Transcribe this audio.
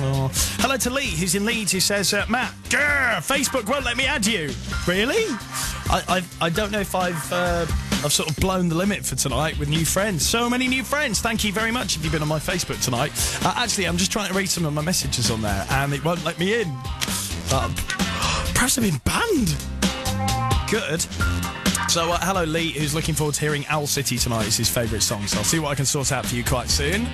Oh. Hello to Lee, who's in Leeds, who says, uh, Matt, grr, Facebook won't let me add you. Really? I, I, I don't know if I've uh, I've sort of blown the limit for tonight with new friends. So many new friends. Thank you very much if you've been on my Facebook tonight. Uh, actually, I'm just trying to read some of my messages on there, and it won't let me in. Uh, perhaps I've been banned. Good. So, uh, hello, Lee, who's looking forward to hearing Owl City tonight. It's his favourite song, so I'll see what I can sort out for you quite soon.